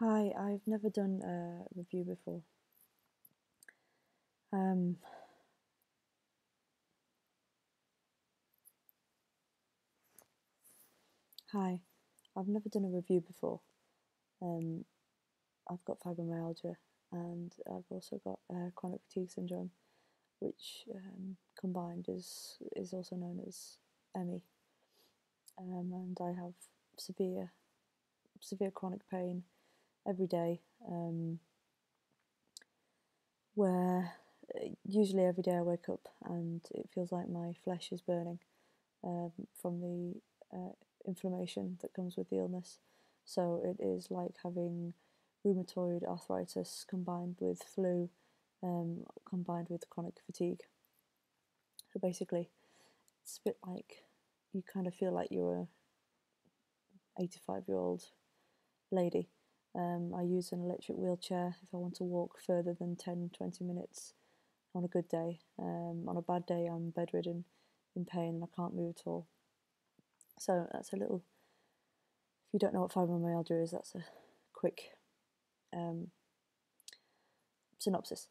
Hi, I've never done a review before. Um, hi, I've never done a review before. Um, I've got fibromyalgia and I've also got uh, chronic fatigue syndrome, which um, combined is is also known as ME. Um, and I have severe severe chronic pain every day. Um, where uh, usually every day I wake up and it feels like my flesh is burning um, from the uh, inflammation that comes with the illness. So it is like having rheumatoid arthritis combined with flu, um, combined with chronic fatigue. So basically, it's a bit like you kind of feel like you're a 85 year old lady um, I use an electric wheelchair if I want to walk further than 10 20 minutes on a good day. Um, on a bad day, I'm bedridden in pain and I can't move at all. So that's a little, if you don't know what fibromyalgia is, that's a quick um, synopsis.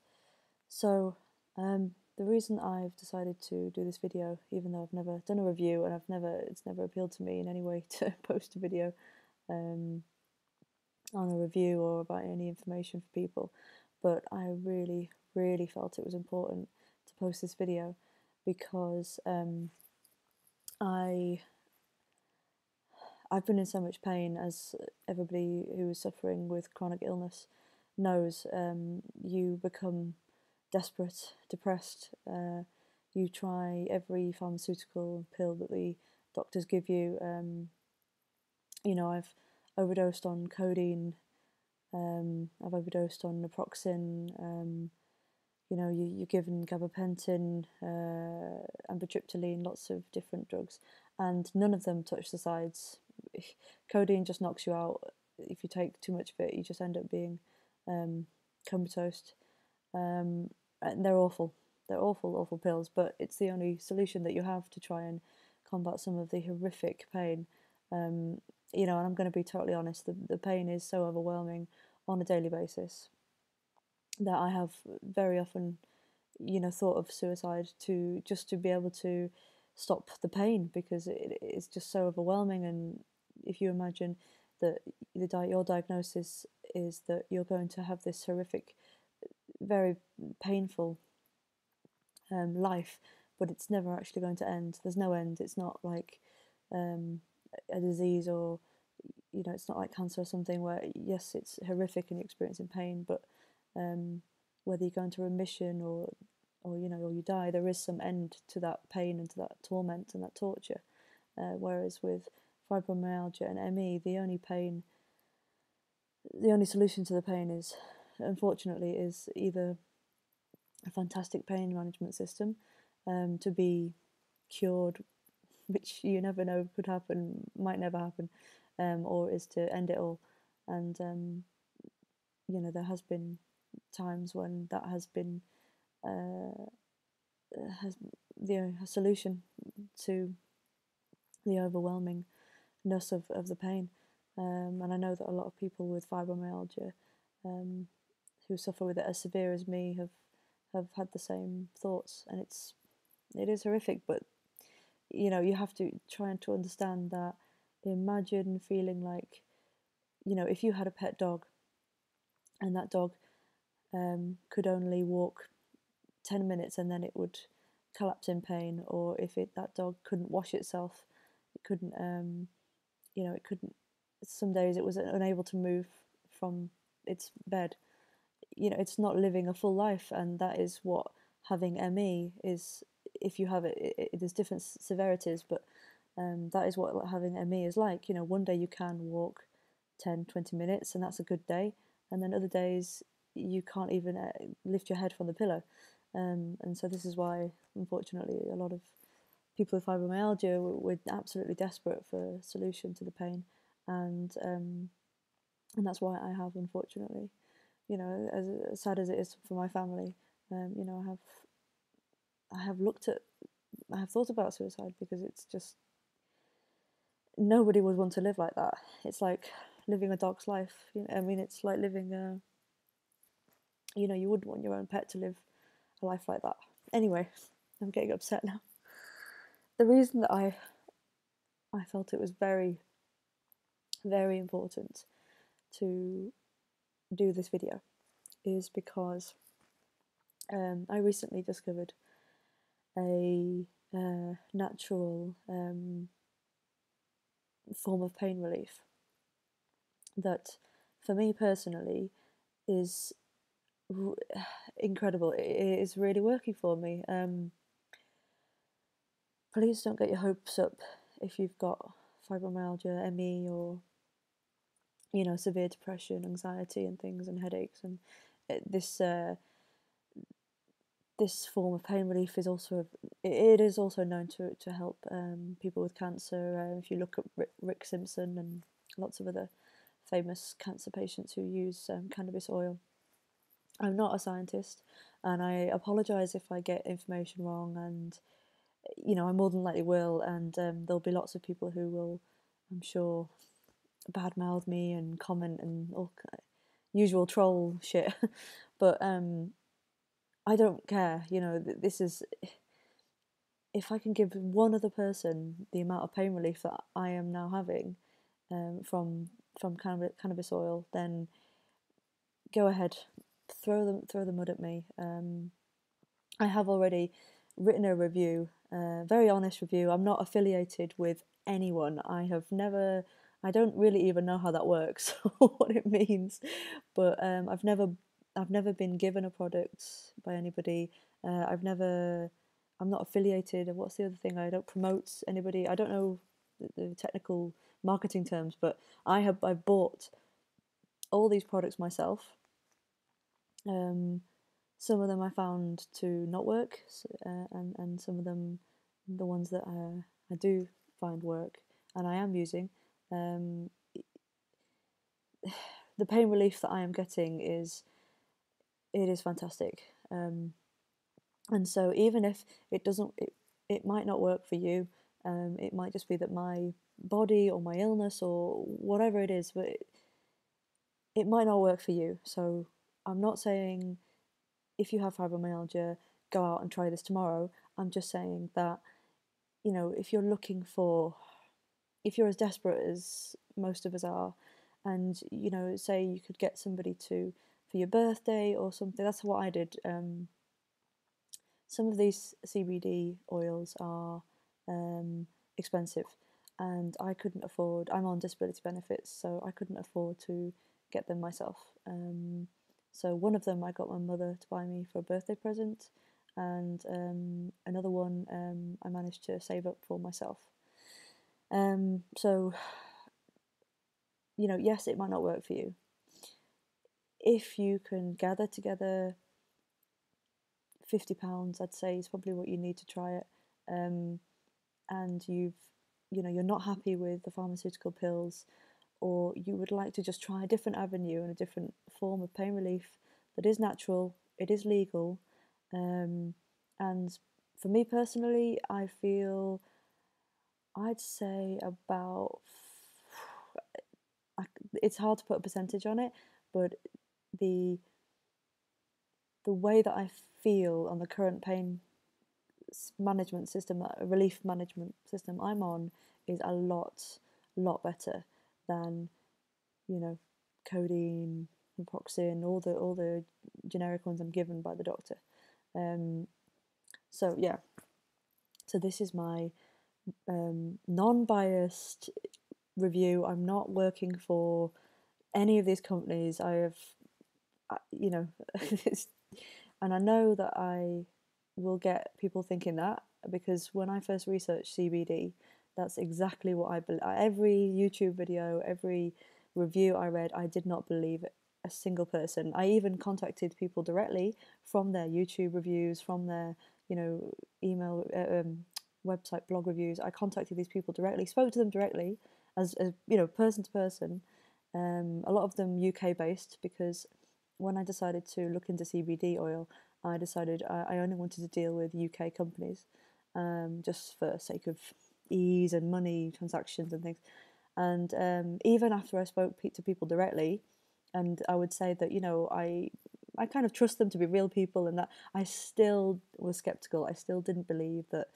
So um, the reason I've decided to do this video, even though I've never done a review and I've never, it's never appealed to me in any way to post a video, um, on a review or about any information for people, but I really, really felt it was important to post this video because um, I I've been in so much pain as everybody who is suffering with chronic illness knows. Um, you become desperate, depressed. Uh, you try every pharmaceutical pill that the doctors give you. Um, you know, I've overdosed on codeine. Um, I've overdosed on naproxen. Um, you know, you, you're given gabapentin, uh, amitriptyline, lots of different drugs, and none of them touch the sides. Codeine just knocks you out. If you take too much of it, you just end up being um, comatose. Um, and they're awful. They're awful, awful pills, but it's the only solution that you have to try and combat some of the horrific pain um, you know, and I'm going to be totally honest, the, the pain is so overwhelming on a daily basis that I have very often, you know, thought of suicide to just to be able to stop the pain because it is just so overwhelming. And if you imagine that the di- your diagnosis is that you're going to have this horrific, very painful um, life, but it's never actually going to end. There's no end. It's not like um, a disease or you know it's not like cancer or something where yes it's horrific and you're experiencing pain but um, whether you go into remission or or you know or you die there is some end to that pain and to that torment and that torture. Uh, whereas with fibromyalgia and ME the only pain the only solution to the pain is unfortunately is either a fantastic pain management system um, to be cured which you never know could happen, might never happen, um, or is to end it all. And um, you know, there has been times when that has been uh, has the solution to the overwhelmingness of, of the pain. Um, and I know that a lot of people with fibromyalgia um, who suffer with it as severe as me have have had the same thoughts, and it's it is horrific, but you know, you have to try and to understand that. Imagine feeling like, you know, if you had a pet dog and that dog um, could only walk 10 minutes and then it would collapse in pain, or if it, that dog couldn't wash itself, it couldn't, um, you know, it couldn't, some days it was unable to move from its bed. You know, it's not living a full life, and that is what having ME is if you have it, it, it there's different severities, but um, that is what having ME is like. You know, one day you can walk 10, 20 minutes, and that's a good day, and then other days you can't even uh, lift your head from the pillow. Um, and so this is why, unfortunately, a lot of people with fibromyalgia were, absolutely desperate for a solution to the pain, and um, and that's why I have, unfortunately, you know, as, as sad as it is for my family, um, you know, I have I have looked at, I have thought about suicide because it's just nobody would want to live like that. It's like living a dog's life. You know, I mean, it's like living a. You know, you wouldn't want your own pet to live a life like that. Anyway, I'm getting upset now. The reason that I, I felt it was very, very important to do this video is because um, I recently discovered a uh, natural um, form of pain relief that, for me personally, is r- incredible. It is really working for me. Um, please don't get your hopes up if you've got fibromyalgia, ME, or you know severe depression, anxiety, and things, and headaches. And it, this uh, this form of pain relief is also it is also known to to help um, people with cancer. Uh, if you look at Rick, Simpson and lots of other famous cancer patients who use um, cannabis oil. I'm not a scientist, and I apologise if I get information wrong, and you know I more than likely will, and um, there'll be lots of people who will, I'm sure, badmouth me and comment and all usual troll shit, but um, I don't care. You know, this is if I can give one other person the amount of pain relief that I am now having um, from from cannabis, cannabis oil, then go ahead, throw them throw the mud at me. Um, I have already written a review, a very honest review. I'm not affiliated with anyone. I have never. I don't really even know how that works or what it means, but um, I've never I've never been given a product by anybody. Uh, I've never, I'm not affiliated. What's the other thing? I don't promote anybody. I don't know the, the technical marketing terms, but I have I've bought all these products myself. Um, some of them I found to not work, uh, and and some of them, the ones that uh, I do find work, and I am using. Um, the pain relief that I am getting is it is fantastic. Um, and so even if it doesn't, it, it might not work for you. Um, it might just be that my body or my illness or whatever it is, but it, it might not work for you. So I'm not saying if you have fibromyalgia, go out and try this tomorrow. I'm just saying that, you know, if you're looking for, if you're as desperate as most of us are, and, you know, say you could get somebody to for your birthday or something. That's what I did. Um, some of these CBD oils are um, expensive, and I couldn't afford. I'm on disability benefits, so I couldn't afford to get them myself. Um, so one of them I got my mother to buy me for a birthday present, and um, another one um, I managed to save up for myself. Um, so, you know, yes, it might not work for you, if you can gather together fifty pounds, I'd say is probably what you need to try it. Um, and you've, you know, you're not happy with the pharmaceutical pills, or you would like to just try a different avenue and a different form of pain relief that is natural, it is legal, um, and for me personally, I feel, I'd say about. It's hard to put a percentage on it, but the the way that I feel on the current pain management system, relief management system I'm on, is a lot, lot better than, you know, codeine, naproxen, all the all the generic ones I'm given by the doctor. Um, so yeah, so this is my um, non-biased review. I'm not working for any of these companies. I have you know, and I know that I will get people thinking that because when I first researched CBD, that's exactly what I believe. Every YouTube video, every review I read, I did not believe a single person. I even contacted people directly from their YouTube reviews, from their you know email, uh, um, website, blog reviews. I contacted these people directly, spoke to them directly, as, as you know, person to person. Um, a lot of them UK based because when I decided to look into CBD oil, I decided I, only wanted to deal with UK companies, um, just for sake of ease and money transactions and things. And um, even after I spoke to people directly, and I would say that you know I I kind of trust them to be real people, and that I still was skeptical. I still didn't believe that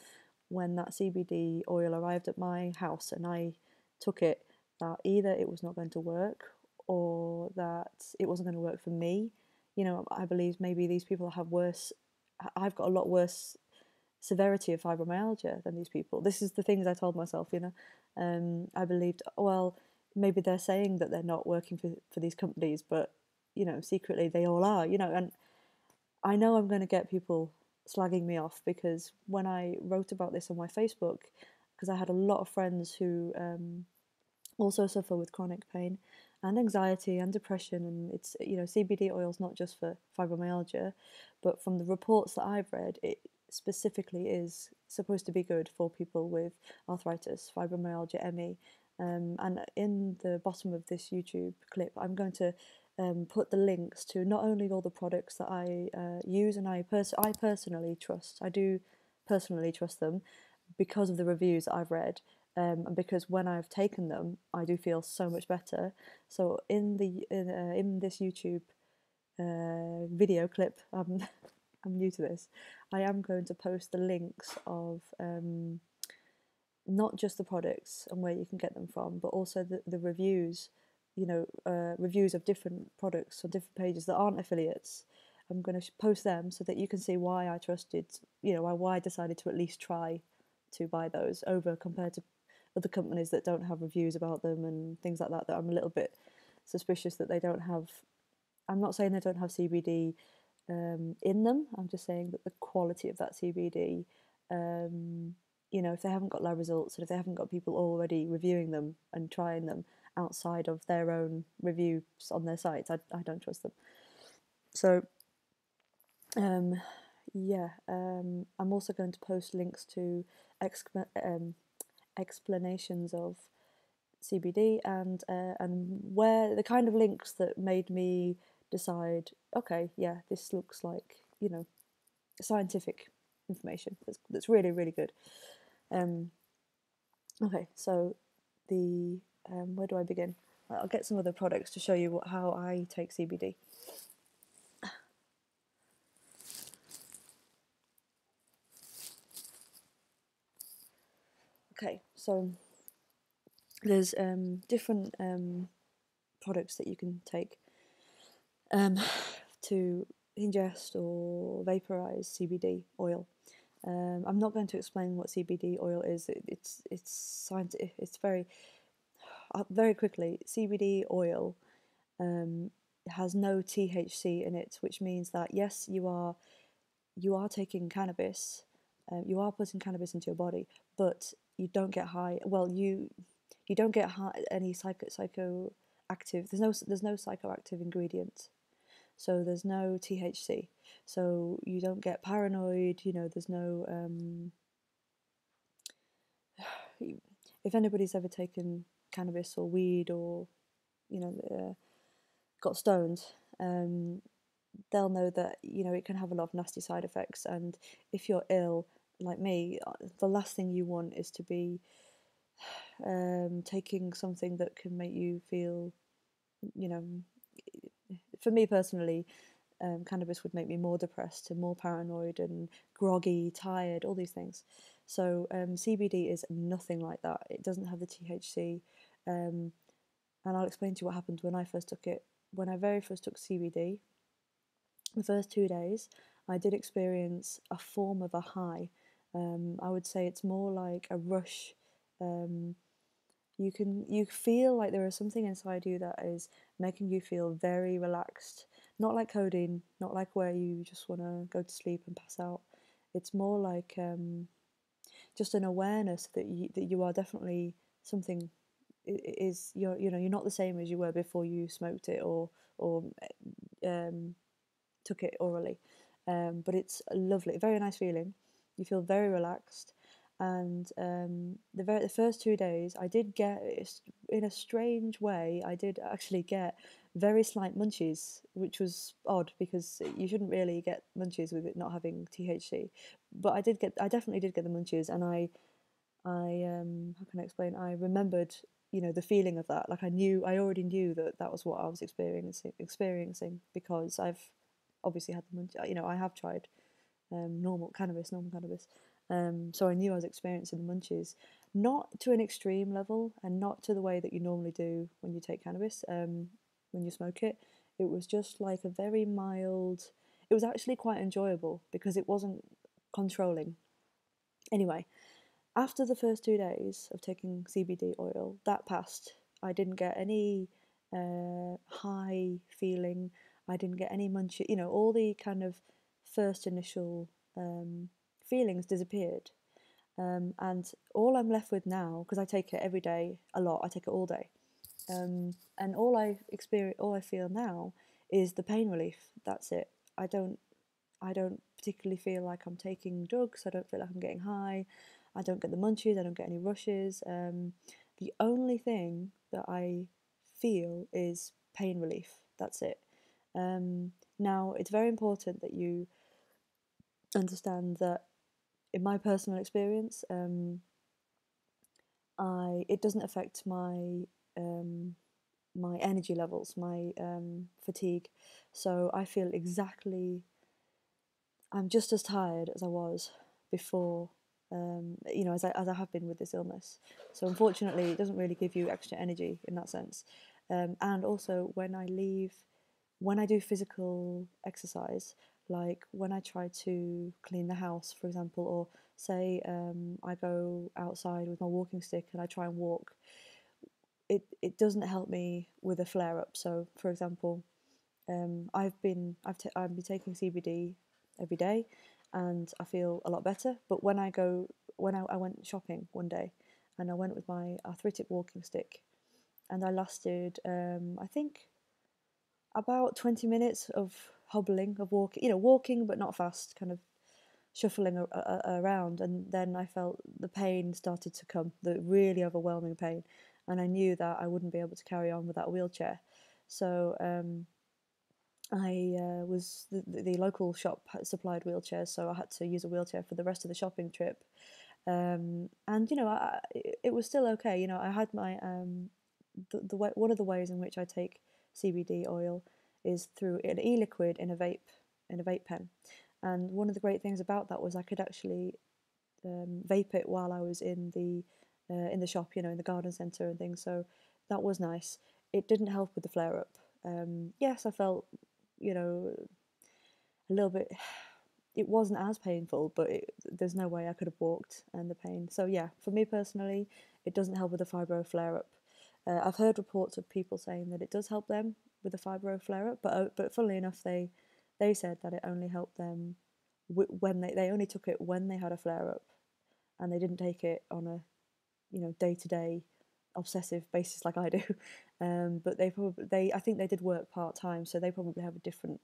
when that CBD oil arrived at my house and I took it, that either it was not going to work or that it wasn't going to work for me. You know, I believe maybe these people have worse. I've got a lot worse severity of fibromyalgia than these people. This is the things I told myself. You know, um, I believed well maybe they're saying that they're not working for for these companies, but you know secretly they all are. You know, and I know I'm going to get people slagging me off because when I wrote about this on my Facebook, because I had a lot of friends who um, also suffer with chronic pain and anxiety and depression, and it's you know CBD oil is not just for fibromyalgia, but from the reports that I've read, it specifically is supposed to be good for people with arthritis, fibromyalgia, ME. Um, and in the bottom of this YouTube clip, I'm going to um, put the links to not only all the products that I uh, use and I pers- I personally trust. I do personally trust them because of the reviews I've read. Um, and because when I've taken them, I do feel so much better. So in the in, uh, in this YouTube uh, video clip, um, I'm new to this. I am going to post the links of um, not just the products and where you can get them from, but also the, the reviews you know, uh, reviews of different products or different pages that aren't affiliates. I'm going to post them so that you can see why I trusted, you know, why I decided to at least try to buy those over compared to other companies that don't have reviews about them and things like that. That I'm a little bit suspicious that they don't have. I'm not saying they don't have CBD um, in them. I'm just saying that the quality of that CBD, um, you know, if they haven't got lab results and if they haven't got people already reviewing them and trying them, outside of their own reviews on their sites. I, I don't trust them. So, um, yeah, um, I'm also going to post links to um, explanations of CBD and uh, and where the kind of links that made me decide, okay, yeah, this looks like you know scientific information that's that's really really good. Um, okay, so the um, where do I begin? I'll get some other products to show you what, how I take CBD. Okay, so there's um, different um, products that you can take um, to ingest or vaporize CBD oil. Um, I'm not going to explain what CBD oil is. It, it's it's scientific. It's very uh, very quickly, CBD oil um, has no THC in it, which means that yes, you are you are taking cannabis, uh, you are putting cannabis into your body, but you don't get high. Well, you you don't get high, any psycho psychoactive. There's no there's no psychoactive ingredient, so there's no THC. So you don't get paranoid. You know, there's no. Um, if anybody's ever taken cannabis or weed or you know uh, got stoned um, they'll know that you know it can have a lot of nasty side effects and if you're ill like me uh, the last thing you want is to be um, taking something that can make you feel you know for me personally um, cannabis would make me more depressed and more paranoid and groggy tired all these things so um, CBD is nothing like that it doesn't have the THC um, and I'll explain to you what happened when I first took it. When I very first took CBD, the first two days, I did experience a form of a high. Um, I would say it's more like a rush. Um, you can you feel like there is something inside you that is making you feel very relaxed. Not like codeine, not like where you just want to go to sleep and pass out. It's more like um, just an awareness that you that you are definitely something is you're you know you're not the same as you were before you smoked it or or um, took it orally. Um, but it's lovely, very nice feeling. You feel very relaxed, and um, the very the first two days, I did get in a strange way. I did actually get very slight munchies, which was odd because you shouldn't really get munchies with it not having THC. But I did get, I definitely did get the munchies, and I, I um, how can I explain? I remembered you know the feeling of that. Like I knew, I already knew that that was what I was experiencing experiencing because I've obviously had the munch. You know, I have tried um, normal cannabis, normal cannabis. Um, so I knew I was experiencing the munchies, not to an extreme level and not to the way that you normally do when you take cannabis, um, when you smoke it. It was just like a very mild. It was actually quite enjoyable because it wasn't controlling. Anyway, after the first two days of taking CBD oil, that passed. I didn't get any uh, high feeling. I didn't get any munchies. You know, all the kind of first initial um, feelings disappeared. Um, and all I'm left with now, because I take it every day a lot, I take it all day. Um, and all I experience, all I feel now is the pain relief. That's it. I don't, I don't particularly feel like I'm taking drugs. I don't feel like I'm getting high. I don't get the munchies. I don't get any rushes. Um, the only thing that I feel is pain relief. That's it. Um, now, it's very important that you understand that, in my personal experience, um, I it doesn't affect my um, my energy levels, my um, fatigue. So I feel exactly. I'm just as tired as I was before um, you know, as I, as I have been with this illness. So unfortunately, it doesn't really give you extra energy in that sense. Um, and also, when I leave, when I do physical exercise, like when I try to clean the house, for example, or say um, I go outside with my walking stick and I try and walk, it, it doesn't help me with a flare up. So, for example, um, I've been I've, t- I've been taking CBD every day, and I feel a lot better. But when I go, when I, I went shopping one day, and I went with my arthritic walking stick, and I lasted, um, I think, about twenty minutes of hobbling, of walking, you know, walking but not fast, kind of shuffling a, a, around, and then I felt the pain started to come, the really overwhelming pain, and I knew that I wouldn't be able to carry on with that wheelchair. So um, I uh, was the, the, local shop supplied wheelchairs, so I had to use a wheelchair for the rest of the shopping trip. Um, and you know, I, it was still okay. You know, I had my um, the, the way, one of the ways in which I take CBD oil is through an e-liquid in a vape in a vape pen. And one of the great things about that was I could actually um, vape it while I was in the uh, in the shop, you know, in the garden centre and things. So that was nice. It didn't help with the flare up. Um, yes, I felt you know, a little bit. It wasn't as painful, but it, there's no way I could have walked and the pain. So yeah, for me personally, it doesn't help with the fibro flare up. Uh, I've heard reports of people saying that it does help them with a fibro flare up, but uh, but funnily enough, they they said that it only helped them when they they only took it when they had a flare up, and they didn't take it on a you know day to day obsessive basis like I do. Um, but they probably they I think they did work part time, so they probably have a different,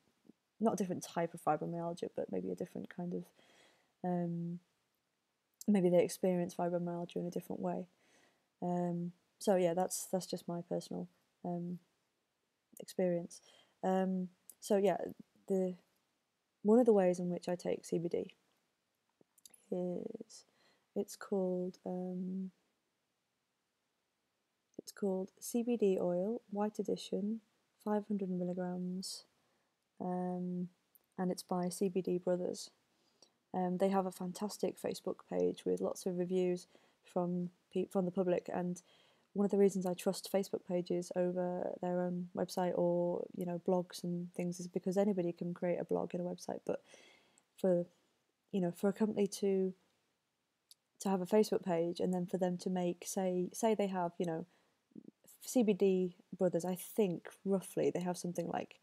not a different type of fibromyalgia, but maybe a different kind of, um, maybe they experience fibromyalgia in a different way. Um, so yeah, that's that's just my personal um, experience. Um, so yeah, the one of the ways in which I take CBD is it's called um, it's called CBD oil, white edition, 500 milligrams, um, and it's by CBD Brothers. Um, they have a fantastic Facebook page with lots of reviews from from the public, and one of the reasons I trust Facebook pages over their own website or you know blogs and things is because anybody can create a blog and a website, but for you know for a company to to have a Facebook page and then for them to make say say they have you know CBD Brothers, I think roughly they have something like,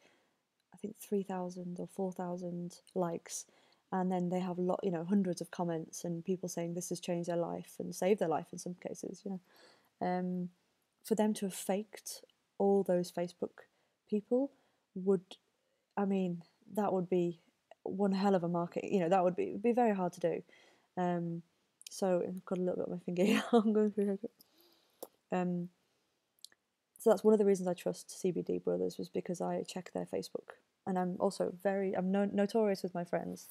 I think three thousand or four thousand likes, and then they have lot, you know, hundreds of comments and people saying this has changed their life and saved their life in some cases. You know, um, for them to have faked all those Facebook people would, I mean, that would be one hell of a market. You know, that would be be very hard to do. Um, so I've got a little bit on my finger here. I'm going through. Um, so that's one of the reasons I trust CBD Brothers was because I check their Facebook, and I'm also very I'm no, notorious with my friends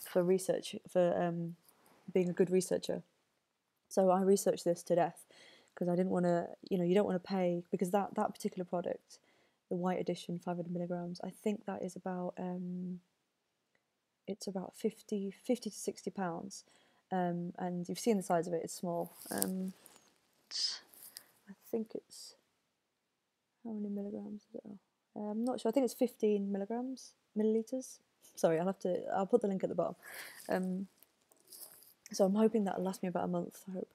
for research for um, being a good researcher. So I research this to death because I didn't want to, you know, you don't want to pay because that that particular product, the white edition 500 milligrams, I think that is about um, it's about 50, 50 to 60 pounds, um, and you've seen the size of it; it's small. Um, I think it's how many milligrams is it? Oh, I'm not sure. I think it's 15 milligrams milliliters. Sorry, I'll have to. I'll put the link at the bottom. Um, so I'm hoping that'll last me about a month. I hope,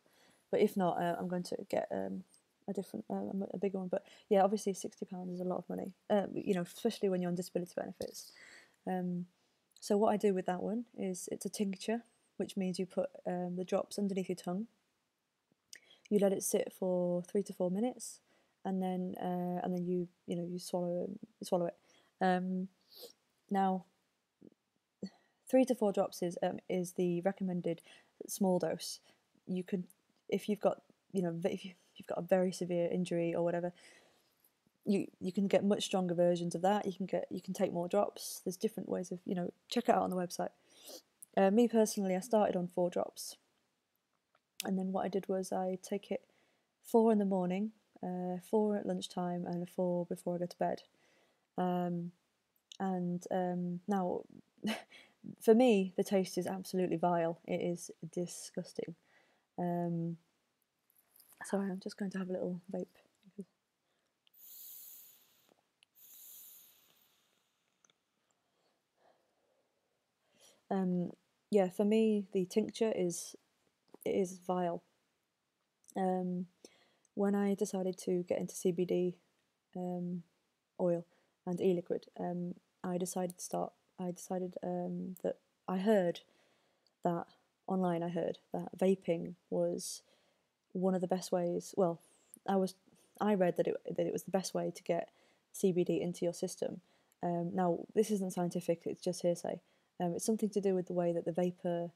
but if not, uh, I'm going to get um, a different, uh, a bigger one. But yeah, obviously sixty pounds is a lot of money. Uh, you know, especially when you're on disability benefits. Um, so what I do with that one is it's a tincture, which means you put um, the drops underneath your tongue. You let it sit for three to four minutes, and then uh, and then you you know you swallow you swallow it. Um, now, three to four drops is um, is the recommended small dose. You could, if you've got you know if you've got a very severe injury or whatever, you you can get much stronger versions of that. You can get you can take more drops. There's different ways of you know check it out on the website. Uh, me personally, I started on four drops, and then what I did was I take it four in the morning, uh, four at lunchtime, and four before I go to bed. Um, and um, now, for me, the taste is absolutely vile. It is disgusting. Um, sorry, I'm just going to have a little vape. Um, yeah, for me, the tincture is it is vile. Um, when I decided to get into CBD um, oil and e-liquid, um, I decided to start. I decided um, that I heard that online. I heard that vaping was one of the best ways. Well, I was. I read that it that it was the best way to get CBD into your system. Um, now, this isn't scientific; it's just hearsay. Um, it's something to do with the way that the vapor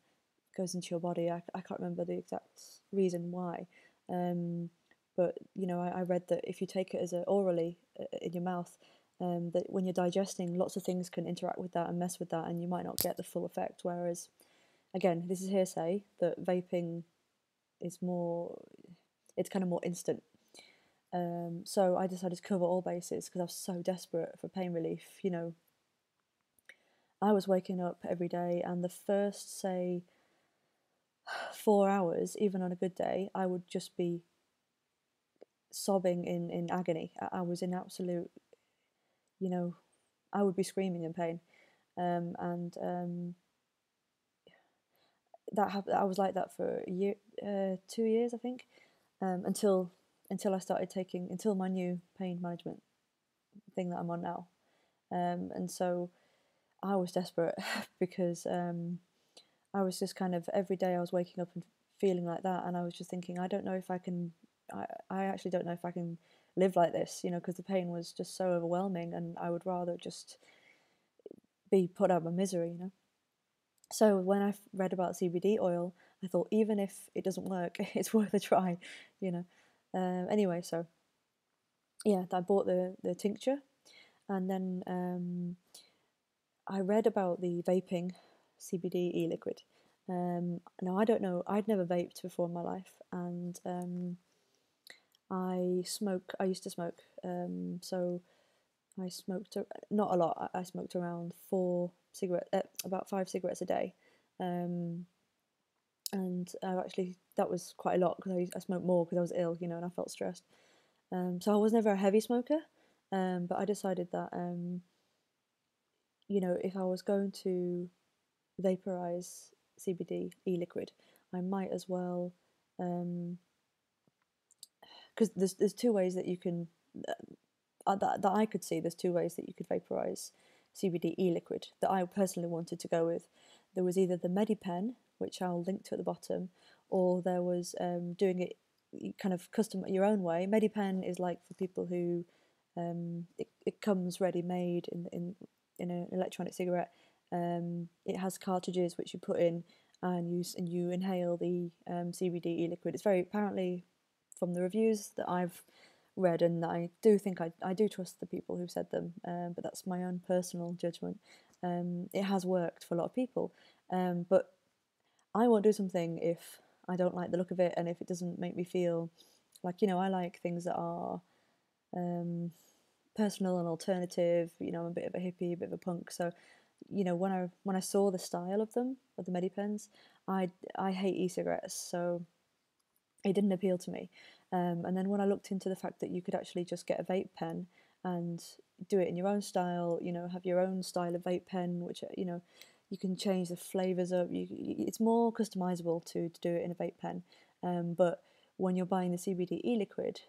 goes into your body. I, I can't remember the exact reason why, um, but you know, I, I, read that if you take it as a orally uh, in your mouth, um, that when you're digesting, lots of things can interact with that and mess with that, and you might not get the full effect. Whereas, again, this is hearsay that vaping is more, it's kind of more instant. Um, so I decided to cover all bases because I was so desperate for pain relief. You know, I was waking up every day, and the first, say, four hours, even on a good day, I would just be sobbing in, in agony. I, was in absolute you know, I would be screaming in pain. Um, and um, that happened. I was like that for a year, uh, two years, I think, um, until until I started taking until my new pain management thing that I'm on now. Um, and so I was desperate because um, I was just kind of every day I was waking up and feeling like that, and I was just thinking, I don't know if I can. I, I actually don't know if I can live like this, you know, because the pain was just so overwhelming, and I would rather just be put out of my misery, you know. So when I read about CBD oil, I thought even if it doesn't work, it's worth a try, you know. Um, anyway, so yeah, I bought the the tincture, and then um, I read about the vaping CBD e-liquid. Um, now I don't know, I'd never vaped before in my life, and um, I smoke. I used to smoke, um, so I smoked not a lot. I smoked around four cigarette, uh, about five cigarettes a day, um, and I actually that was quite a lot because I, I smoked more because I was ill, you know, and I felt stressed. Um, so I was never a heavy smoker, um, but I decided that um, you know if I was going to vaporize CBD e-liquid, I might as well um, because there's there's two ways that you can uh, that that I could see. There's two ways that you could vaporize CBD e-liquid that I personally wanted to go with. There was either the MediPen, which I'll link to at the bottom, or there was um, doing it kind of custom your own way. MediPen is like for people who um, it, it comes ready made in in in an electronic cigarette. Um, it has cartridges which you put in and you and you inhale the um, CBD e-liquid. It's very apparently from the reviews that I've read, and I do think I, I do trust the people who said them, um, but that's my own personal judgment. Um, it has worked for a lot of people, um, but I won't do something if I don't like the look of it and if it doesn't make me feel Like you know, I like things that are um, personal and alternative. You know, I'm a bit of a hippie, a bit of a punk. So, you know, when I when I saw the style of them, of the MediPens, I I hate e-cigarettes, so it didn't appeal to me. Um, and then when I looked into the fact that you could actually just get a vape pen and do it in your own style, you know, have your own style of vape pen, which you know you can change the flavors up. You, it's more customizable to, to do it in a vape pen. Um, but when you're buying the CBD e-liquid,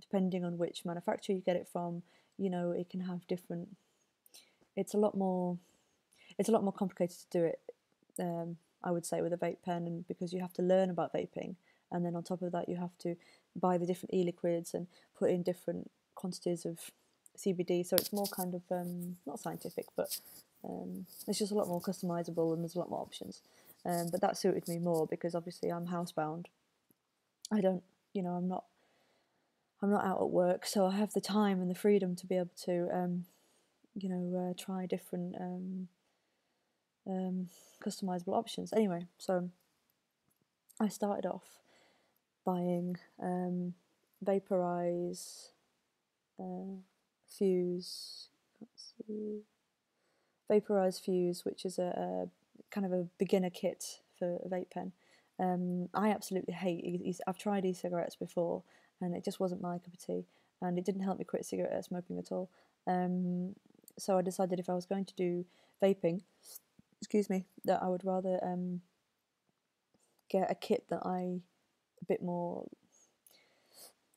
depending on which manufacturer you get it from, you know, it can have different. It's a lot more. It's a lot more complicated to do it. Um, I would say with a vape pen, and because you have to learn about vaping, and then on top of that, you have to buy the different e-liquids and put in different quantities of CBD. So it's more kind of um, not scientific, but um, it's just a lot more customizable and there's a lot more options. Um, but that suited me more because obviously I'm housebound. I don't, you know, I'm not, I'm not out at work, so I have the time and the freedom to be able to, um, you know, uh, try different um, um, customizable options. Anyway, so I started off buying um, Vaporize, uh, Fuse, Vaporize Fuse, which is a, a, kind of a beginner kit for a vape pen. Um, I absolutely hate. E- I've tried e-cigarettes before, and it just wasn't my cup of tea, and it didn't help me quit cigarette smoking at all. Um, so I decided if I was going to do vaping, excuse me, that I would rather um, get a kit that I a bit more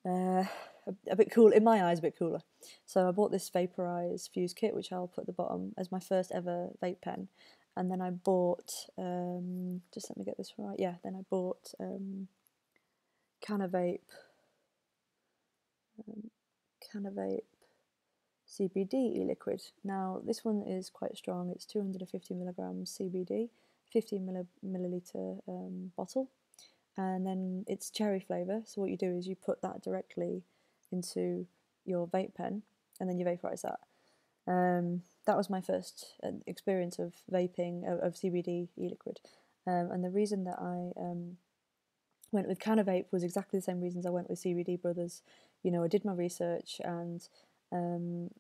uh, a, a, bit cool in my eyes, a bit cooler. So I bought this Vaporize Fuse kit, which I'll put at the bottom as my first ever vape pen, and then I bought um, just let me get this right. Yeah, then I bought um, Canavape, um, Canavape CBD e-liquid. Now this one is quite strong. It's 250 milligrams CBD, 15 milliliter um, bottle and then it's cherry flavour. So what you do is you put that directly into your vape pen, and then you vaporize that. Um, that was my first uh, experience of vaping of, of CBD e-liquid, um, and the reason that I um, went with Canavape was exactly the same reasons I went with CBD Brothers. You know, I did my research, and um,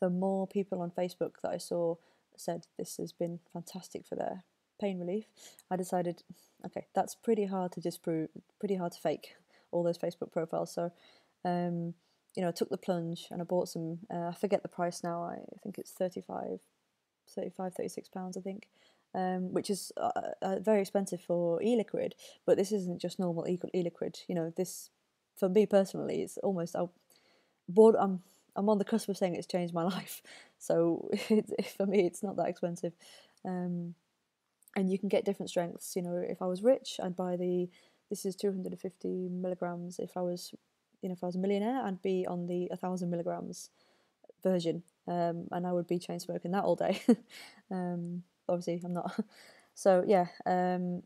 the more people on Facebook that I saw said this has been fantastic for their pain relief, I decided, okay, that's pretty hard to disprove, pretty hard to fake all those Facebook profiles. So, um, you know, I took the plunge and I bought some. Uh, I forget the price now. I think it's 35, 35 36 pounds. I think. Um, which is uh, uh, very expensive for e-liquid, but this isn't just normal e-liquid. You know, this for me personally, it's almost I bored. I'm I'm on the cusp of saying it's changed my life. So it, for me, it's not that expensive. Um, and you can get different strengths. You know, if I was rich, I'd buy the this is 250 milligrams. If I was, you know, if I was a millionaire, I'd be on the 1000 milligrams version, um, and I would be chain smoking that all day. um, obviously, I'm not. So yeah, um,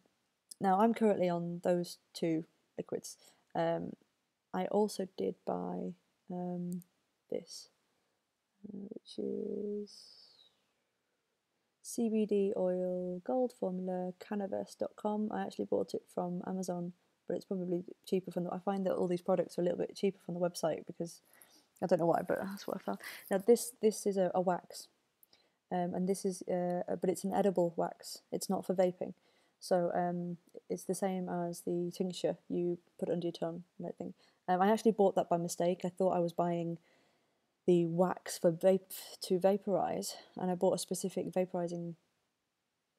now I'm currently on those two liquids. Um, I also did buy um, this, uh, which is CBD oil gold formula canavest.com. I actually bought it from Amazon, but it's probably cheaper from the. I find that all these products are a little bit cheaper from the website because I don't know why, but that's what I found. Now this this is a, a wax, um, and this is uh, but it's an edible wax. It's not for vaping, so um, it's the same as the tincture you put under your tongue that thing. Um, I actually bought that by mistake. I thought I was buying the wax for vape to vaporize, and I bought a specific vaporizing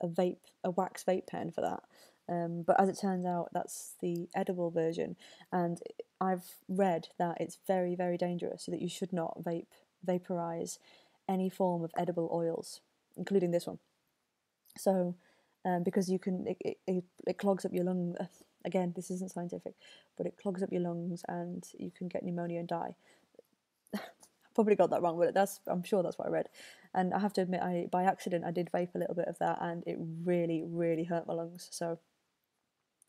a vape a wax vape pen for that. Um, but as it turns out, that's the edible version, and I've read that it's very very dangerous, so that you should not vape vaporize any form of edible oils, including this one. So, um, because you can it, it, it clogs up your lung. Again, this isn't scientific, but it clogs up your lungs, and you can get pneumonia and die probably got that wrong, but that's I'm sure that's what I read. And I have to admit, I by accident I did vape a little bit of that, and it really, really hurt my lungs. So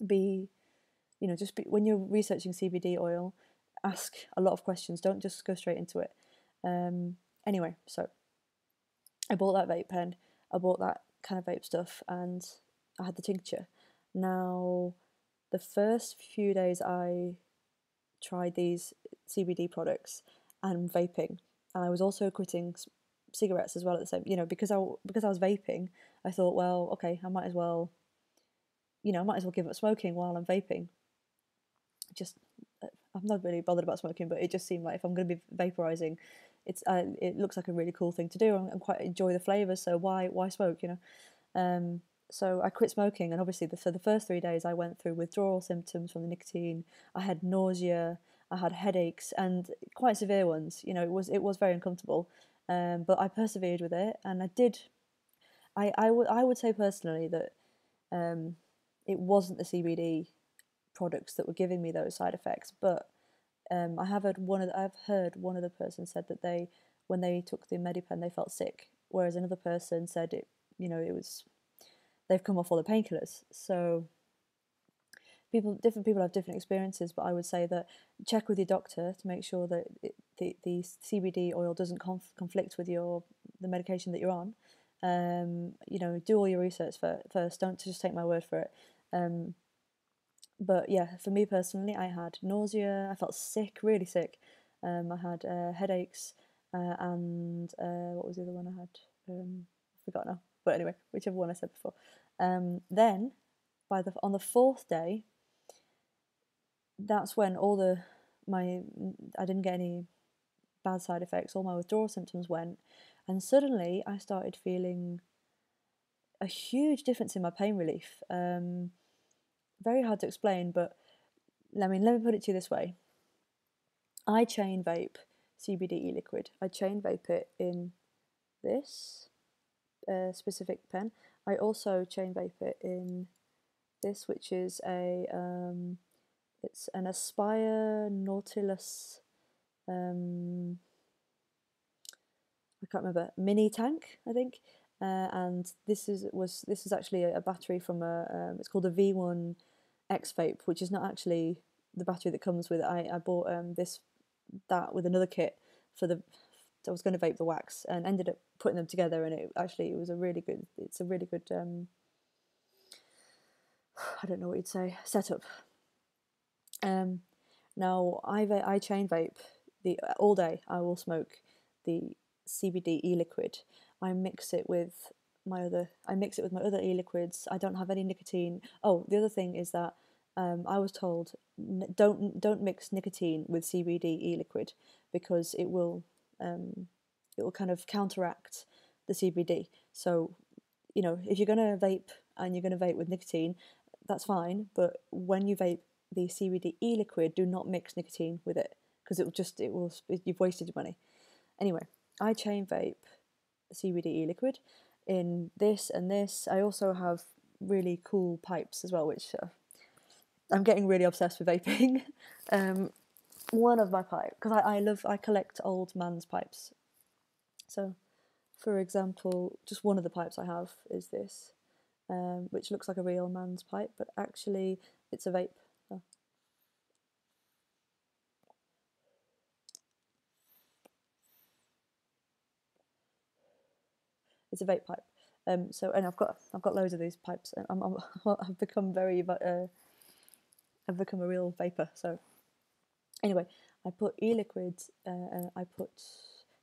be, you know, just be, when you're researching CBD oil, ask a lot of questions. Don't just go straight into it. Um, anyway, so I bought that vape pen. I bought that kind of vape stuff, and I had the tincture. Now, the first few days I tried these CBD products and vaping, and I was also quitting cigarettes as well at the same. You know, because I because I was vaping, I thought, well, okay, I might as well, you know, I might as well give up smoking while I'm vaping. Just, uh, I'm not really bothered about smoking, but it just seemed like if I'm going to be vaporizing, it's uh, it looks like a really cool thing to do and, quite enjoy the flavor. So why why smoke? You know. Um, so I quit smoking, and obviously, the, for the first three days, I went through withdrawal symptoms from the nicotine. I had nausea, I had headaches, and quite severe ones. You know, it was it was very uncomfortable, um, but I persevered with it, and I did. I I would I would say personally that um, it wasn't the CBD products that were giving me those side effects, but um, I have heard one of the, I've heard one other person said that they when they took the Medipen they felt sick, whereas another person said it you know it was they've come off all the painkillers. So people, different people have different experiences, but I would say that check with your doctor to make sure that it, the the CBD oil doesn't conf- conflict with your the medication that you're on. Um, you know, do all your research for, first. Don't just take my word for it. Um, but yeah, for me personally, I had nausea. I felt sick, really sick. Um, I had uh, headaches, uh, and uh, what was the other one I had? Um, I forgot now. But anyway, whichever one I said before. Um, then, by the on the fourth day, that's when all the my I didn't get any bad side effects. All my withdrawal symptoms went, and suddenly I started feeling a huge difference in my pain relief. Um, very hard to explain, but let me let me put it to you this way. I chain vape CBD e liquid. I chain vape it in this uh, specific pen. I also chain vape it in this, which is a um, it's an Aspire Nautilus. Um, I can't remember mini tank, I think. Uh, and this is was this is actually a, a battery from a um, it's called a V1 X Vape, which is not actually the battery that comes with it. I, I bought um, this that with another kit for the I was going to vape the wax and ended up putting them together, and it actually it was a really good. It's a really good. Um, I don't know what you'd say setup. Um, now I I chain vape the all day. I will smoke the CBD e liquid. I mix it with my other. I mix it with my other e liquids. I don't have any nicotine. Oh, the other thing is that um, I was told don't don't mix nicotine with CBD e liquid because it will um, it will kind of counteract the CBD. So, you know, if you're going to vape and you're going to vape with nicotine, that's fine. But when you vape the CBD e liquid, do not mix nicotine with it because it will just it will you've wasted your money. Anyway, I chain vape CBD e liquid in this and this. I also have really cool pipes as well, which uh, I'm getting really obsessed with vaping. um, one of my pipes because I, I love I collect old man's pipes. So, for example, just one of the pipes I have is this, um, which looks like a real man's pipe, but actually it's a vape. Oh. It's a vape pipe. Um, so and I've got I've got loads of these pipes. I'm I've become very uh, I've become a real vaper. So Anyway, I put e-liquid, uh, uh I put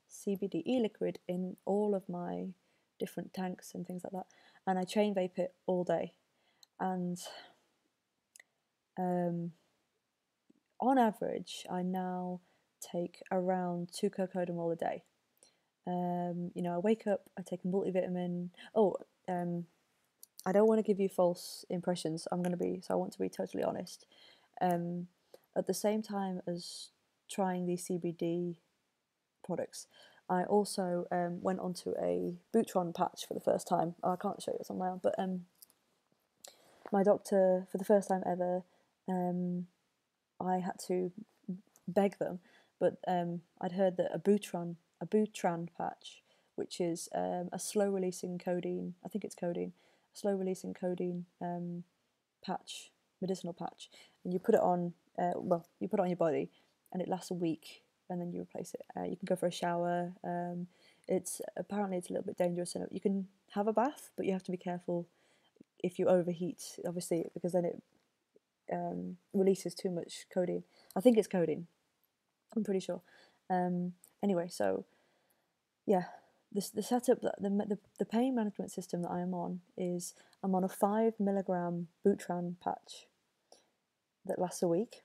CBD e-liquid in all of my different tanks and things like that, and I chain vape it all day. And um, on average, I now take around two cocodamol a day. Um, you know, I wake up, I take a multivitamin. Oh, um, I don't want to give you false impressions. I'm going to be, so I want to be totally honest. Um, at the same time as trying these CBD products, I also um, went onto a Butrans patch for the first time. Oh, I can't show you this on my arm, but um, my doctor, for the first time ever, um, I had to beg them, but um, I'd heard that a Butrans, a Butrans patch, which is um, a slow releasing codeine, I think it's codeine, a slow releasing codeine um, patch, medicinal patch, and you put it on uh, well, you put it on your body and it lasts a week and then you replace it. Uh, you can go for a shower. Um, it's apparently it's a little bit dangerous and you can have a bath, but you have to be careful if you overheat, obviously, because then it um, releases too much codeine. I think it's codeine. I'm pretty sure. Um, anyway, so yeah, the the setup that the, the the pain management system that I am on is I'm on a five milligram Butrans patch that lasts a week,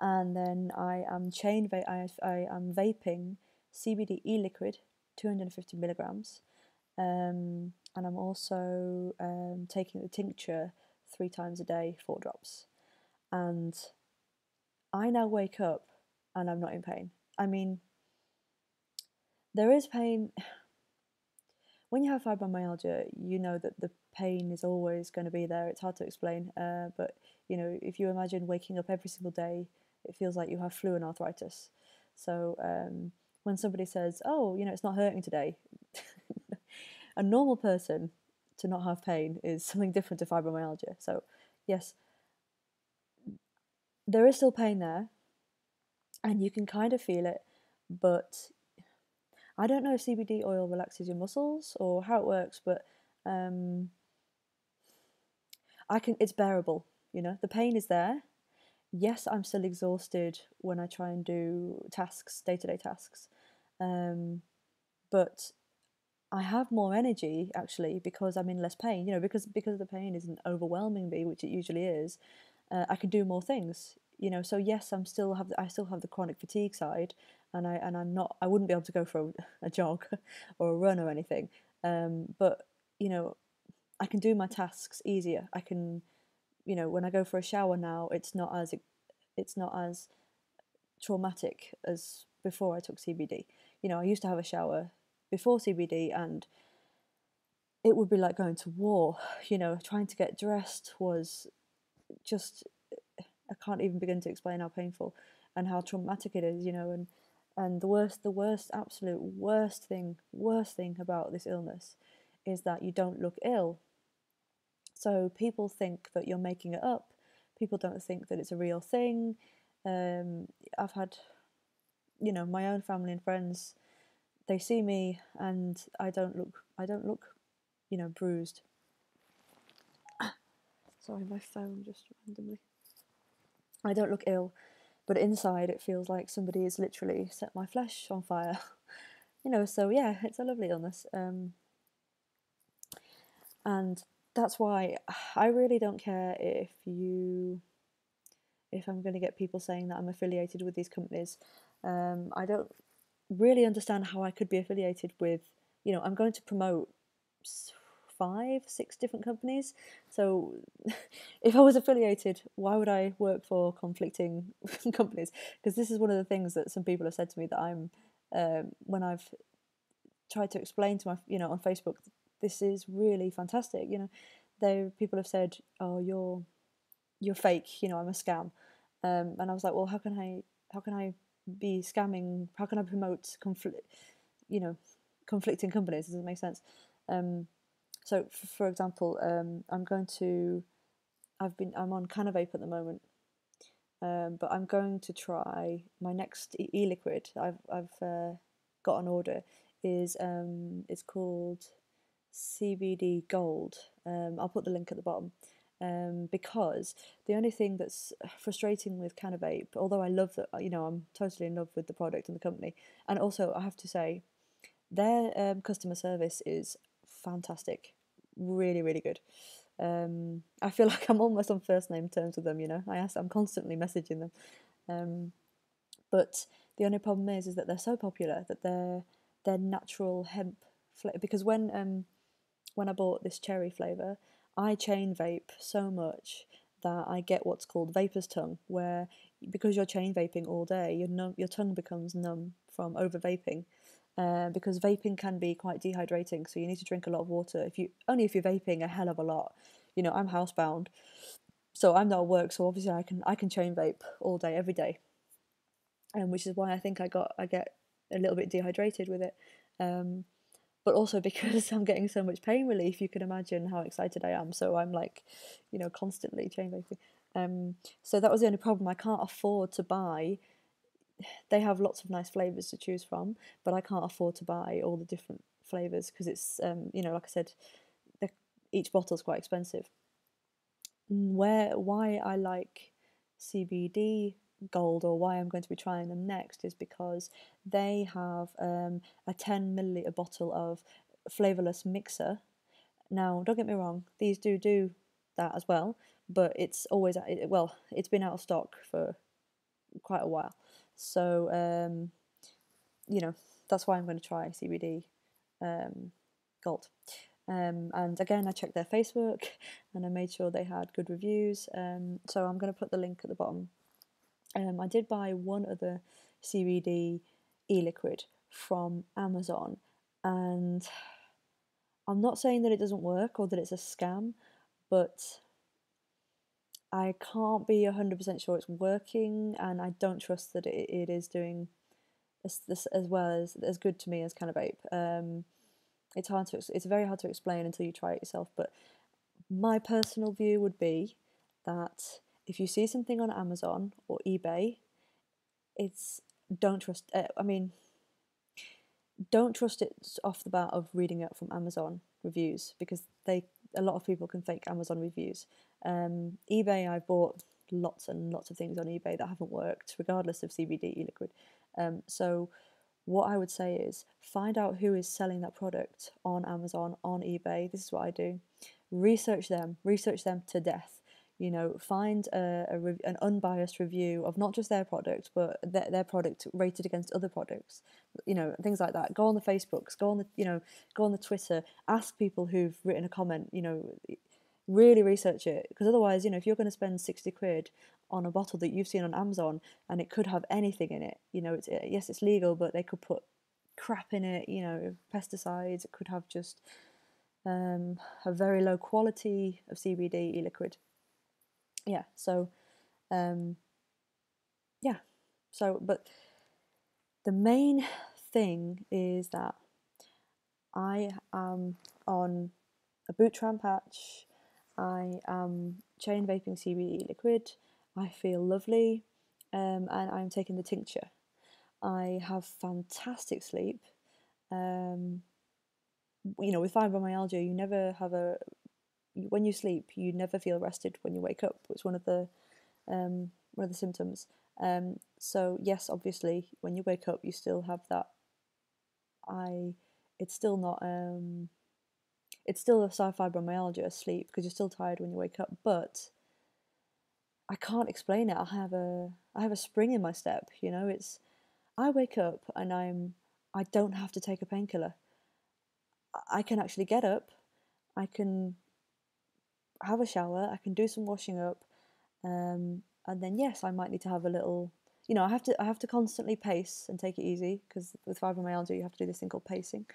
and then I am chain va- I I am vaping CBD e liquid, 250 milligrams, um, and I'm also um, taking the tincture three times a day, four drops, and I now wake up and I'm not in pain. I mean, there is pain. When you have fibromyalgia, you know that the pain is always going to be there. It's hard to explain, uh, but you know, if you imagine waking up every single day, it feels like you have flu and arthritis. So um, when somebody says, "Oh, you know, it's not hurting today," a normal person to not have pain is something different to fibromyalgia. So, yes, there is still pain there, and you can kind of feel it, but I don't know if CBD oil relaxes your muscles or how it works, but um, I can. It's bearable. You know, the pain is there. Yes, I'm still exhausted when I try and do tasks, day to day tasks, um, but I have more energy actually because I'm in less pain. You know, because because the pain isn't overwhelming me, which it usually is. Uh, I can do more things. You know, so yes, I'm still have I still have the chronic fatigue side, and I and I'm not I wouldn't be able to go for a, a jog or a run or anything. Um, but you know, I can do my tasks easier. I can, you know, when I go for a shower now, it's not as it's not as traumatic as before I took CBD. You know, I used to have a shower before CBD and it would be like going to war. You know, trying to get dressed was just I can't even begin to explain how painful and how traumatic it is, you know, and and the worst the worst absolute worst thing worst thing about this illness is that you don't look ill. So people think that you're making it up. People don't think that it's a real thing. Um, I've had, you know, my own family and friends they see me and I don't look I don't look, you know, bruised. Sorry, my phone just randomly. I don't look ill, but inside it feels like somebody has literally set my flesh on fire. you know, so yeah, it's a lovely illness. Um, and that's why I really don't care if you if I'm going to get people saying that I'm affiliated with these companies. Um, I don't really understand how I could be affiliated with, you know, I'm going to promote five, six different companies. So if I was affiliated, why would I work for conflicting companies? Because this is one of the things that some people have said to me that I'm, um, when I've tried to explain to my, you know, on Facebook, this is really fantastic. You know, they people have said, oh, you're, you're fake. You know, I'm a scam. Um, and I was like, well, how can I, how can I be scamming? How can I promote conflict? You know, conflicting companies. Does it make sense? Um, so, for, for example, um, I'm going to. I've been. I'm on Cannavape at the moment, um, but I'm going to try my next e-liquid. I've I've uh, got an order. Is um, it's called CBD Gold. Um, I'll put the link at the bottom um, because the only thing that's frustrating with Cannavape, although I love that, you know, I'm totally in love with the product and the company, and also I have to say, their um, customer service is fantastic, really, really good. Um, I feel like I'm almost on first name terms with them. You know, I ask, I'm constantly messaging them, um, but the only problem is, is that they're so popular that they're they're natural hemp. Because when um when I bought this cherry flavor, I chain vape so much that I get what's called vaper's tongue, where because you're chain vaping all day, your num- your tongue becomes numb from over vaping. Uh, because vaping can be quite dehydrating, so you need to drink a lot of water. If you only if you're vaping a hell of a lot, you know I'm housebound, so I'm not at work, so obviously I can I can chain vape all day every day, and um, which is why I think I got I get a little bit dehydrated with it. Um, but also because I'm getting so much pain relief, you can imagine how excited I am. So I'm like, you know, constantly chain vaping. Um, so that was the only problem. I can't afford to buy. They have lots of nice flavors to choose from, but I can't afford to buy all the different flavors because it's, um, you know, like I said, each bottle is quite expensive. where why I like CBD Gold or why I'm going to be trying them next is because they have um, a 10 milliliter bottle of flavorless mixer. Now, don't get me wrong, these do do that as well, but it's always well, it's been out of stock for quite a while. So, um, you know, that's why I'm going to try CBD um, Gold. Um, and again, I checked their Facebook and I made sure they had good reviews. Um, so I'm going to put the link at the bottom. Um, I did buy one other CBD e liquid from Amazon, and I'm not saying that it doesn't work or that it's a scam, but I can't be 100% sure it's working, and I don't trust that it, it is doing as, as, as well as as good to me as Cannabis. Um, it's hard to it's very hard to explain until you try it yourself. But my personal view would be that if you see something on Amazon or eBay, it's don't trust. Uh, I mean, don't trust it off the bat of reading it from Amazon reviews because they a lot of people can fake Amazon reviews. Um, eBay, I've bought lots and lots of things on eBay that haven't worked, regardless of CBD e-liquid. Um, so what I would say is find out who is selling that product on Amazon, on eBay. This is what I do. Research them, research them to death. You know, find a, a an unbiased review of not just their product, but their, their product rated against other products. You know, things like that. Go on the Facebooks, go on the you know, go on the Twitter. Ask people who've written a comment. You know, really research it because otherwise, you know, if you're going to spend sixty quid on a bottle that you've seen on Amazon and it could have anything in it. You know, it's yes, it's legal, but they could put crap in it. You know, pesticides. It could have just um, a very low quality of CBD e-liquid. Yeah. So, um, yeah. So, but the main thing is that I am on a Butrans patch. I am chain vaping CBD liquid. I feel lovely, um, and I'm taking the tincture. I have fantastic sleep. Um, you know, with fibromyalgia, you never have a when you sleep, you never feel rested when you wake up. It's one of the um, one of the symptoms. Um, so yes, obviously, when you wake up, you still have that. I, it's still not. Um, it's still a sci fibromyalgia sleep because you're still tired when you wake up, but I can't explain it. I have a I have a spring in my step, you know, it's I wake up and I'm I don't have to take a painkiller. I can actually get up, I can have a shower, I can do some washing up, um, and then yes, I might need to have a little you know, I have to I have to constantly pace and take it easy because with fibromyalgia you have to do this thing called pacing.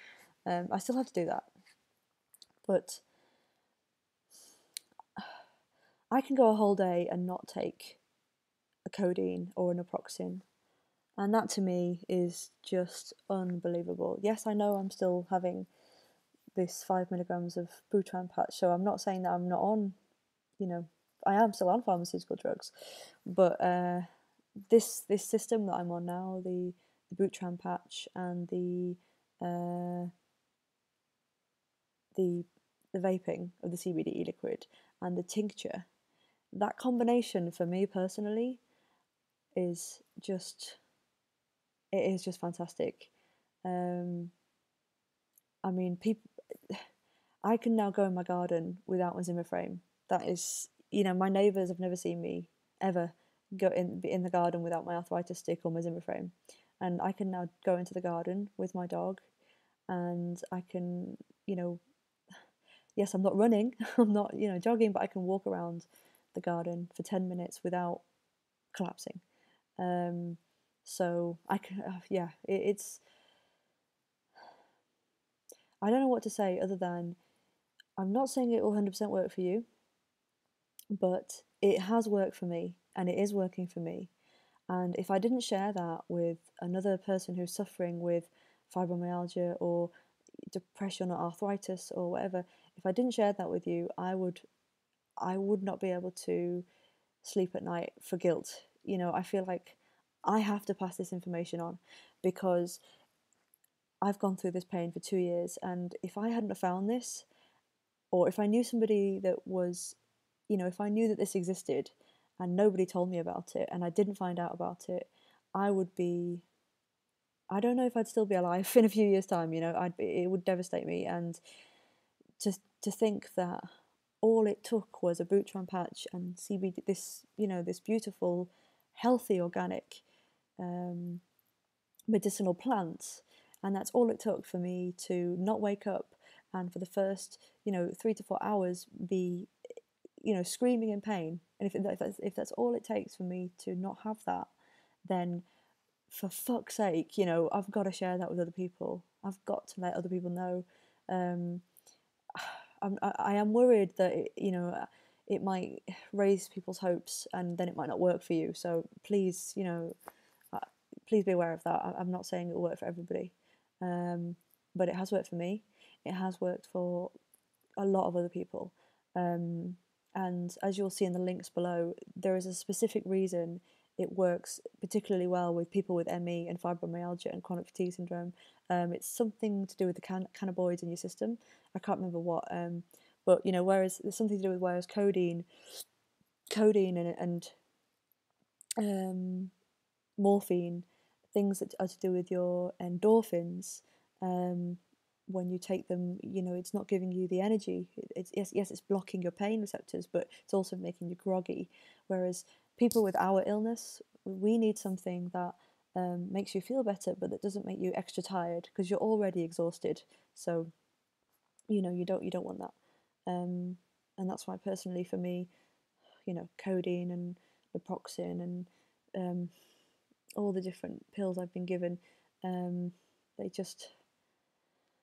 Um, I still have to do that, but I can go a whole day and not take a codeine or an naproxen. And that to me is just unbelievable. Yes, I know I'm still having this five milligrams of Butrans patch, so I'm not saying that I'm not on, you know, I am still on pharmaceutical drugs, but uh, this this system that I'm on now, the the Butrans patch and the uh, the the vaping of the CBD e liquid and the tincture that combination for me personally is just it is just fantastic. Um, I mean, people, I can now go in my garden without my Zimmer frame. That is, you know, my neighbours have never seen me ever go in in the garden without my arthritis stick or my Zimmer frame, and I can now go into the garden with my dog, and I can, you know, yes, I'm not running, I'm not, you know, jogging, but I can walk around the garden for 10 minutes without collapsing. Um, so I can, uh, yeah, it, it's, I don't know what to say other than I'm not saying it will 100% work for you, but it has worked for me and it is working for me. And if I didn't share that with another person who's suffering with fibromyalgia or depression or arthritis or whatever, if I didn't share that with you, I would I would not be able to sleep at night for guilt. You know, I feel like I have to pass this information on because I've gone through this pain for two years, and if I hadn't found this, or if I knew somebody that was, you know, if I knew that this existed and nobody told me about it and I didn't find out about it, I would be. I don't know if I'd still be alive in a few years' time. You know, I'd be, it would devastate me, and just to think that all it took was a Butrans patch and CBD, this you know, this beautiful, healthy, organic, um, medicinal plant, and that's all it took for me to not wake up and for the first you know three to four hours be you know screaming in pain. And if, if that's if that's all it takes for me to not have that then for fuck's sake you know i've got to share that with other people. I've got to let other people know. Um, I'm, I am worried that it, you know it might raise people's hopes and then it might not work for you. So please you know uh, please be aware of that. I'm not saying it'll work for everybody um, but it has worked for me. It has worked for a lot of other people. Um, and as you'll see in the links below, there is a specific reason it works particularly well with people with ME and fibromyalgia and chronic fatigue syndrome. Um, it's something to do with the can- cannabinoids in your system. I can't remember what, um, but you know, whereas there's something to do with whereas codeine, codeine and, and um, morphine, things that are to do with your endorphins. Um, when you take them, you know, it's not giving you the energy. It's yes, yes, it's blocking your pain receptors, but it's also making you groggy. Whereas people with our illness, we need something that um, makes you feel better, but that doesn't make you extra tired because you're already exhausted. So, you know, you don't you don't want that. Um, and that's why personally, for me, you know, codeine and naproxen and um, all the different pills I've been given, um, they just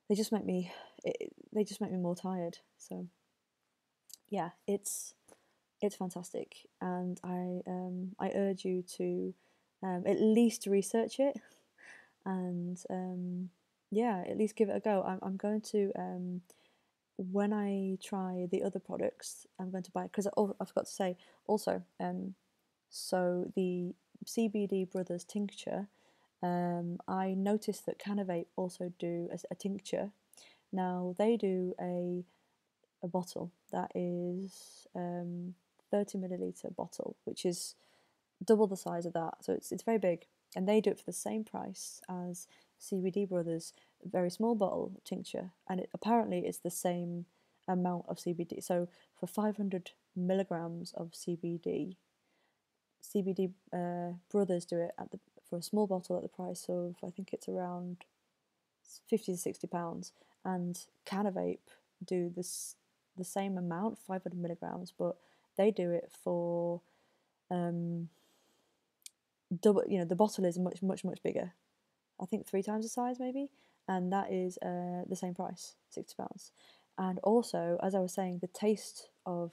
they just make me it, they just make me more tired. So yeah, it's it's fantastic, and I um, I urge you to um, at least research it, and um, yeah, at least give it a go. I'm I'm going to um, when I try the other products, I'm going to buy because oh, I forgot to say also. Um, so the CBD Brothers tincture um, I noticed that Cannavape also do a, a, tincture. Now they do a a bottle that is um, 30 milliliter bottle, which is double the size of that. So it's it's very big, and they do it for the same price as CBD Brothers very small bottle tincture, and it apparently it's the same amount of CBD. So for 500 milligrams of CBD, CBD uh, Brothers do it at the for a small bottle at the price of I think it's around fifty to sixty pounds, and Cannavape do this the same amount, five hundred milligrams, but they do it for um, double. You know, the bottle is much much much bigger. I think three times the size maybe, and that is uh, the same price, sixty pounds. And also, as I was saying, the taste of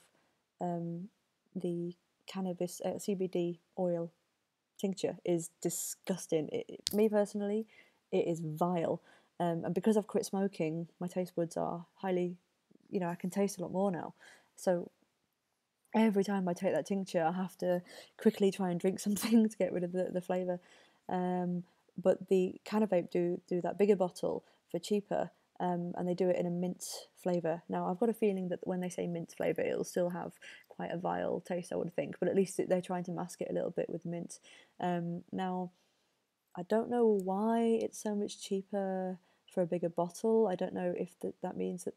um, the cannabis uh, CBD oil tincture is disgusting. It, me personally, it is vile. Um, and because I've quit smoking, my taste buds are highly, you know, I can taste a lot more now. So every time I take that tincture, I have to quickly try and drink something to get rid of the, the flavour. Um, but the Cannavape do do that bigger bottle for cheaper, um, and they do it in a mint flavour. Now I've got a feeling that when they say mint flavour, it'll still have quite a vile taste, I would think. But at least they're trying to mask it a little bit with mint. Um, now, I don't know why it's so much cheaper for a bigger bottle. I don't know if that that means that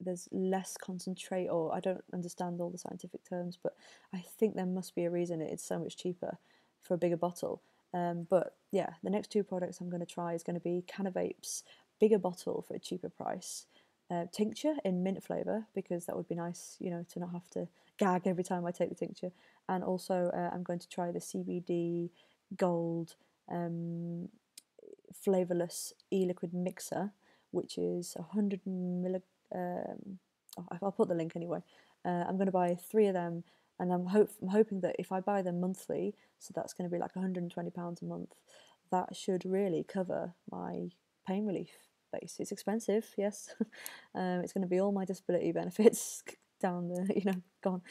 there's less concentrate, or I don't understand all the scientific terms, but I think there must be a reason it's so much cheaper for a bigger bottle. Um, but yeah, the next two products I'm going to try is going to be Cannavape's bigger bottle for a cheaper price. Uh, tincture in mint flavour because that would be nice, you know, to not have to gag every time I take the tincture. And also, uh, I'm going to try the CBD Gold um, flavourless e-liquid mixer, which is 100 milli. Um, oh, I'll put the link anyway. Uh, I'm going to buy three of them, and I'm hope I'm hoping that if I buy them monthly, so that's going to be like 120 pounds a month. That should really cover my pain relief base. It's expensive, yes. um, it's going to be all my disability benefits down the you know gone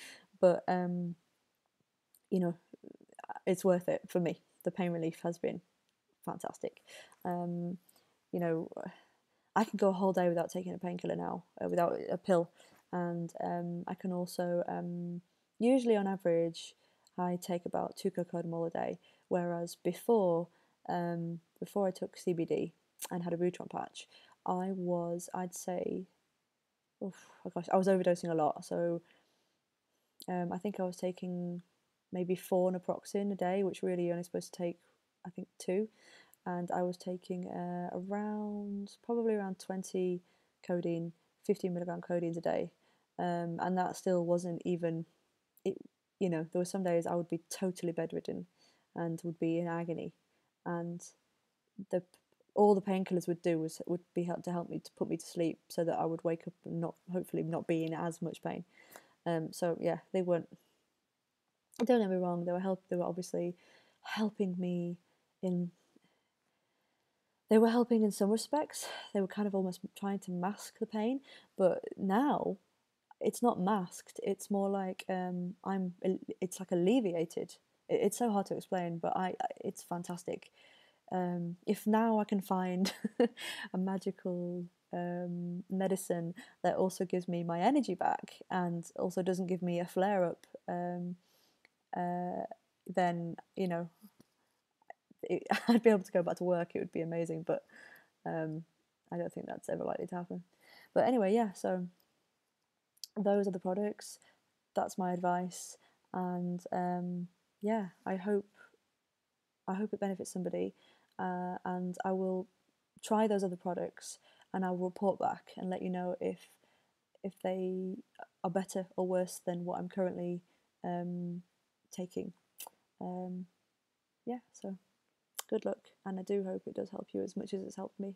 but um you know it's worth it for me the pain relief has been fantastic um you know i can go a whole day without taking a painkiller now uh, without a pill. And um, I can also um, usually on average I take about two cocodamol a day, whereas before um, before I took CBD and had a Butrans patch, I was I'd say, oh gosh, I was overdosing a lot. So um, I think I was taking maybe four naproxen a day, which really you're only supposed to take I think two, and I was taking uh, around probably around twenty codeine, fifteen milligram codeines a day, um, and that still wasn't even it. You know, there were some days I would be totally bedridden, and would be in agony, and the all the painkillers would do was would be help to help me to put me to sleep so that I would wake up and not hopefully not be in as much pain. Um, so yeah, they weren't. Don't get me wrong; they were help. They were obviously helping me in. They were helping in some respects. They were kind of almost trying to mask the pain, but now it's not masked. It's more like um, I'm. It's like alleviated. It's so hard to explain, but I. It's fantastic um, if now I can find a magical um, medicine that also gives me my energy back and also doesn't give me a flare up, um, uh, then you know it, I'd be able to go back to work. It would be amazing, but um, I don't think that's ever likely to happen. But anyway, yeah. So those are the products. That's my advice, and um, yeah, I hope I hope it benefits somebody uh, and I will try those other products and I will report back and let you know if if they are better or worse than what I'm currently um, taking. Um, yeah, so good luck, and I do hope it does help you as much as it's helped me.